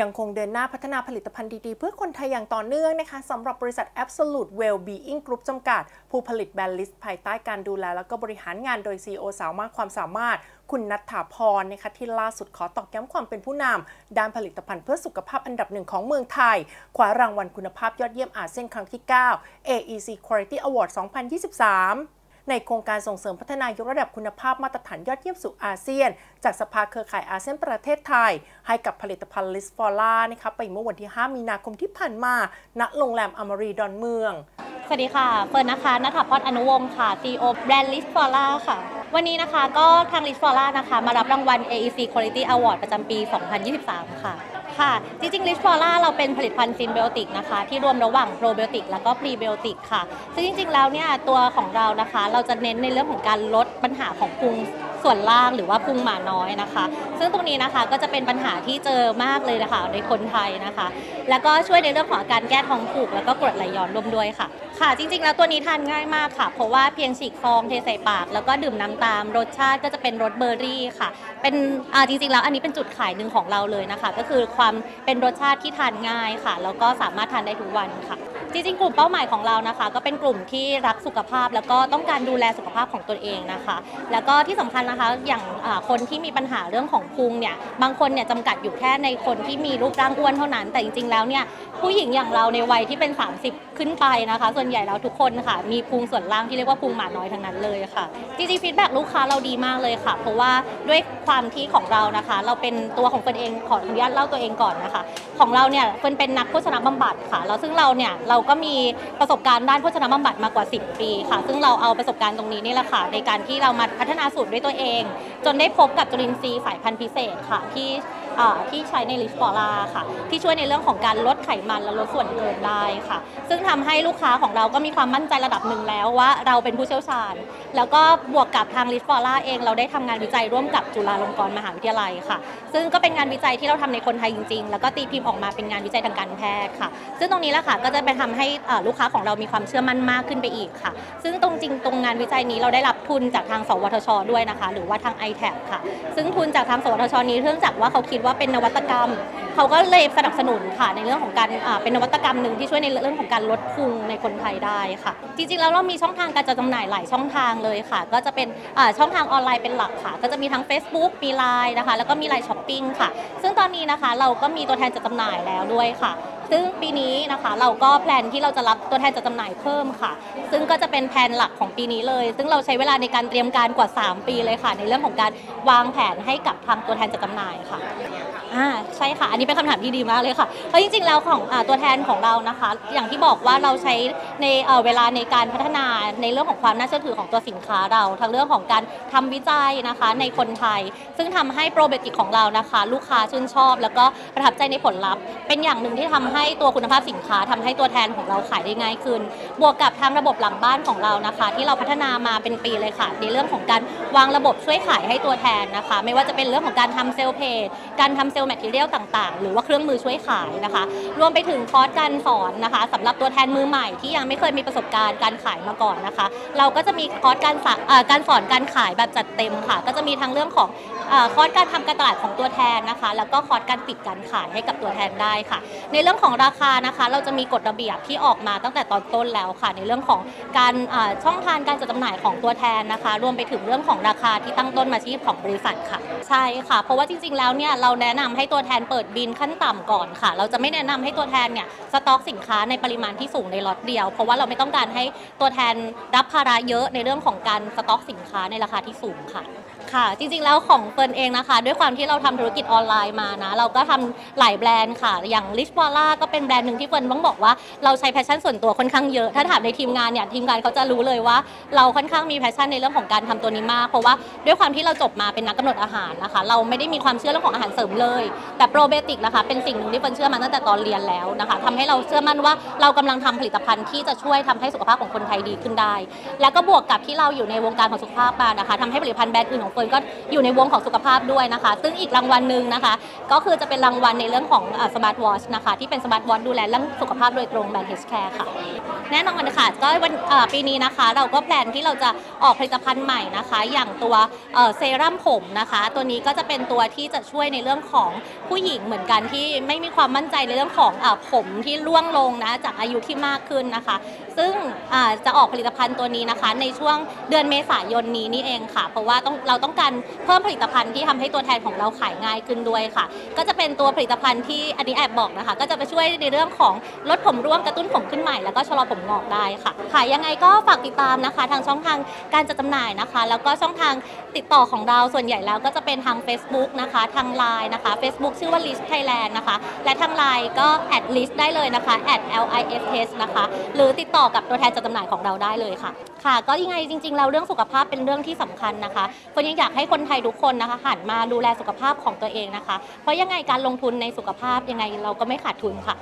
ยังคงเดินหน้าพัฒนาผลิตภัณฑ์ดีๆ เพื่อคนไทยอย่างต่อเนื่องนะคะสำหรับบริษัท Absolute Well-being Group จำกัด ผู้ผลิตแบรนด์ LISH ภายใต้การดูแล แล้วก็บริหารงานโดย CEO สาวมากความสามารถ คุณนัทถาพรนะคะที่ล่าสุดขอตอกย้ำความเป็นผู้นำด้านผลิตภัณฑ์เพื่อสุขภาพอันดับหนึ่งของเมืองไทยคว้ารางวัลคุณภาพยอดเยี่ยมอาเซียนครั้งที่ 9 AEC Quality Award 2023 ในโครงการส่งเสริมพัฒนายกระดับคุณภาพมาตรฐานยอดเยี่ยมสู่อาเซียน จากสภาเครือข่ายอาเซียนประเทศไทย ให้กับผลิตภัณฑ์ LISH Flora นะคะไปเมื่อวันที่ 5 มีนาคมที่ผ่านมา ณ โรงแรมอมารีดอนเมือง สวัสดีค่ะ เฟิร์นนะคะนัทพรอนุวงศ์ค่ะ CEO แบรนด์ LISH Flora ค่ะ วันนี้นะคะก็ทาง LISH Flora นะคะ มารับรางวัล AEC Quality Award ประจำปี 2023 ค่ะ ค่ะ จริงๆ LISH Flora เราเป็นผลิตภัณฑ์ซินไบโอติกนะคะ ที่รวมระหว่างโปรไบโอติกแล้วก็พรีไบโอติกค่ะ ซึ่งจริงๆแล้วเนี่ยตัวของเรานะคะ เราจะเน้นในเรื่องของการลดปัญหาของพุง ส่วนล่างหรือว่าพุงหมาน้อยนะคะ ซึ่งตรงนี้นะคะก็จะเป็นปัญหาที่เจอมากเลยนะคะในคนไทยนะคะ แล้วก็ช่วยในเรื่องของการแก้ท้องผูกแล้วก็กรดไหลย้อนรวมด้วยค่ะ ค่ะ จริงๆ แล้วตัวนี้ทานง่ายมากค่ะ เพราะว่าเพียงฉีกฟองเทใส่ปาก แล้วก็ดื่มน้ำตามรสชาติก็จะเป็นรสเบอร์รี่ค่ะ เป็นอ่าจริงๆ แล้วอันนี้เป็นจุดขายหนึ่งของเราเลยนะคะ ก็คือความเป็นรสชาติที่ทานง่ายค่ะ แล้วก็สามารถทานได้ทุกวันค่ะ จริงๆ กลุ่มเป้าหมายของเรานะคะ ก็เป็นกลุ่มที่รักสุขภาพ แล้วก็ต้องการดูแลสุขภาพของตนเองนะคะ แล้วก็ที่สำคัญนะคะอย่างคนที่มีปัญหาเรื่องของพุงเนี่ยบางคนเนี่ยจำกัดอยู่แค่ในคนที่มีรูปร่างอ้วนเท่านั้น แต่จริงๆแล้วเนี่ยผู้หญิงอย่างเราในวัยที่เป็น 30ขึ้นไปนะคะ ส่วนใหญ่แล้วทุกคนค่ะ มีพุงส่วนล่างที่เรียกว่าพุงหมาน้อยทั้งนั้นเลยค่ะจริงๆฟีดแบ็ลูกค้าเราดีมากเลยค่ะ เพราะว่าด้วยความที่ของเรานะคะ เราเป็นตัวของเฟินเองขออนุญาตเล่าตัวเองก่อนนะคะ ของเราเนี่ยเฟินเป็นนักโภชนาบำบัดค่ะแล้วซึ่งเราเนี่ยเราก็มีประสบการณ์ด้านโภชนาบำบัดมากว่า 10 ปีค่ะ ซึ่งเราเอาประสบการณ์ตรงนี้นี่แหละค่ะ ในการที่เรามาพัฒนาสูตรด้วยตัวเอง จนได้พบกับจุลินทรีย์สายพันธุ์พิเศษค่ะที่ ที่ใช้ใน LISH Flora ค่ะ ที่ช่วยในเรื่องของการลดไขมันและลดส่วนเกินได้ค่ะ ซึ่งทำให้ลูกค้าของเราก็มีความมั่นใจระดับหนึ่งแล้วว่าเราเป็นผู้เชี่ยวชาญ แล้วก็บวกกับทาง LISH Flora เองเราได้ทำงานวิจัยร่วมกับจุฬาลงกรณ์มหาวิทยาลัยค่ะ ซึ่งก็เป็นงานวิจัยที่เราทำในคนไทยจริงๆ แล้วก็ตีพิมพ์ออกมาเป็นงานวิจัยทางการแพทย์ค่ะ ซึ่งตรงนี้แหละค่ะก็จะไปทำให้ลูกค้าของเรามีความเชื่อมั่นมากขึ้นไปอีกค่ะ ซึ่งตรงจริงตรงงานวิจัยนี้เราได้รับทุนจากทาง สวทช ด้วยนะคะ หรือว่าทาง i t a b ค่ะ ซึ่งทุนจากทางสวทช นี้เนื่องจากว่าเขาคิดว่าเป็นนวัตกรรม เขาก็เลยสนับสนุนค่ะในเรื่องของการเป็นนวัตกรรมหนึ่งที่ช่วยในเรื่องของการลดพุงในคนไทยได้ค่ะ จริงๆแล้วเรามีช่องทางการจัดจำหน่ายหลายช่องทางเลยค่ะ ก็จะเป็นช่องทางออนไลน์เป็นหลักค่ะ ก็จะมีทั้ง Facebook มีไลน์นะคะ แล้วก็มี LINE Shopping ค่ะ ซึ่งตอนนี้นะคะเราก็มีตัวแทนจัดจำหน่ายแล้วด้วยค่ะ ซึ่งปีนี้นะคะเราก็แพลนที่เราจะรับตัวแทนจัดจำหน่ายเพิ่มค่ะ ซึ่งก็จะเป็นแผนหลักของปีนี้เลย ซึ่งเราใช้เวลาในการเตรียมการกว่า 3 ปีเลยค่ะ ในเรื่องของการวางแผนให้กับทางตัวแทนจัดจำหน่ายค่ะอ่า ใช่ค่ะ อันนี้เป็นคำถามที่ดีมากเลยค่ะ เพราะจริงๆ แล้วของอตัวแทนของเรานะคะ อย่างที่บอกว่าเราใช้ในเเวลาในการพัฒนาในเรื่องของความน่าเชื่อถือของตัวสินค้าเรา ทั้งเรื่องของการทำวิจัยนะคะในคนไทย ซึ่งทำให้โปรไบโอติกของเรานะคะ ลูกค้าชื่นชอบ แล้วก็ประทับใจในผลลัพธ์ เป็นอย่างหนึ่งที่ทำให้ตัวคุณภาพสินค้าทำให้ตัวแทนของเราขายได้ง่ายขึ้น บวกกับทางระบบหลังบ้านของเรานะคะ ที่เราพัฒนามาเป็นปีเลยค่ะ ในเรื่องของการวางระบบช่วยขายให้ตัวแทนนะคะ ไม่ว่าจะเป็นเรื่องของการทำ sale page การทำ sale material ต่างๆ หรือว่าเครื่องมือช่วยขายนะคะ รวมไปถึงคอร์สการสอนนะคะสำหรับตัวแทนมือใหม่ที่ยังไม่เคยมีประสบการณ์การขายมาก่อนนะคะ เราก็จะมีคอร์สการสอ่อการสอนการขายแบบจัดเต็มค่ะ ก็จะมีทั้งเรื่องของคอร์สการทำการตลาดของตัวแทนนะคะ แล้วก็คอร์สการปิดการขายให้กับตัวแทนได้ค่ะ ในเรื่องของราคานะคะ เราจะมีกฎระเบียบที่ออกมาตั้งแต่ตอนต้นแล้วค่ะ ในเรื่องของการช่องทางการจัดจำหน่ายของตัวแทนนะคะ รวมไปถึงเรื่องของราคาที่ตั้งต้นมาที่ของบริษัทค่ะ ใช่ค่ะ เพราะว่าจริงๆแล้วเนี่ยเราแนะนำให้ตัวแทนเปิดบินขั้นต่ำก่อนค่ะ เราจะไม่แนะนำให้ตัวแทนเนี่ยสต็อกสินค้าในปริมาณที่สูงในล็อตเดียว เพราะว่าเราไม่ต้องการให้ตัวแทนรับภาระเยอะในเรื่องของการสต็อกสินค้าในราคาที่สูงค่ะ ค่ะ จริงๆแล้วของเฟิร์นเองนะคะ ด้วยความที่เราทำธุรกิจออนไลน์มานะ เราก็ทำหลายแบรนด์ค่ะ อย่าง r i c h w a l a ก็เป็นแบรนด์หนึ่งที่เฟิร์นต้องบอกว่าเราใช้ passion ส่วนตัวค่อนข้างเยอะ ถ้าถามในทีมงานเนี่ยทีมงานเขาจะรู้เลยว่า เราค่อนข้างมี passion ในเรื่องของการทำตัวนี้มาก เพราะว่าด้วยความที่เราจบมาเป็นนักกำหนดอาหารนะคะ เราไม่ได้มีความเชื่อเรื่องของอาหารเสริมเลย แต่โปรไบโอติกนะคะเป็นสิ่งหนึ่งที่เฟิร์นเชื่อมาตั้งแต่ตอนเรียนแล้วนะคะทำให้เราเชื่อมั่นว่าเรากำลังทำผลิตภัณฑ์ที่จะช่วยทำให้สุขภาพของคนไทยดีขึ้นได้ แล้วก็บวกกับที่เราอยู่ในวงการของสุขภาพมานะคะทำให้ผลิตภัณฑ์แบรนด์อื่นของเฟิร์นก็อยู่ในวงของสุขภาพด้วยนะคะ ซึ่งอีกรางวัลหนึ่งนะคะ ก็คือจะเป็นรางวัลในเรื่องของ smart watch นะคะ ที่เป็น smart watch ดูแลเรื่องสุขภาพโดยตรงแบรนด์ Health Care ค่ะ แน่นอนค่ะก็วันปีนี้นะคะ เราก็ plan ที่เราจะออกผลิตภัณฑ์ใหม่นะคะ อย่างตัวเซรั่มผมนะคะ ตัวนี้ก็จะเป็นตัวที่จะช่วยในเรื่องของผู้หญิงเหมือนกันที่ไม่มีความมั่นใจในเรื่องของอผมที่ร่วงลงนะจากอายุที่มากขึ้นนะคะ ซึ่งจะออกผลิตภัณฑ์ตัวนี้นะคะ ในช่วงเดือนเมษายนนี้นี่เองค่ะ เพราะว่าต้องเราต้องการเพิ่มผลิตภัณฑ์ที่ทำให้ตัวแทนของเราขายง่ายขึ้นด้วยค่ะ ก็จะเป็นตัวผลิตภัณฑ์ที่อันนี้แอบบอกนะคะ ก็จะไปช่วยในเรื่องของลดผมร่วงกระตุ้นผมขึ้นใหม่แล้วก็ชะลอผมงอกได้ค่ะค่ะยังไงก็ฝากติดตามนะคะ ทางช่องทางการจัดจำหน่ายนะคะ แล้วก็ช่องทางติดต่อของเราส่วนใหญ่แล้วก็จะเป็นทาง Facebook นะคะ ทาง Line นะคะ Facebook ชื่อว่า List Thailand นะคะ และทาง Line ก็ at list ได้เลยนะคะ at l i s h นะคะ หรือติดต่อกับตัวแทนจัดจำหน่ายของเราได้เลยค่ะ ค่ะ ก็ยังไงจริงๆแล้วเรื่องสุขภาพเป็นเรื่องที่สำคัญนะคะเฟิร์นยังอยากให้คนไทยทุกคนนะคะหันมาดูแลสุขภาพของตัวเองนะคะ เพราะยังไงการลงทุนในสุขภาพยังไงเราก็ไม่ขาดทุนค่ะ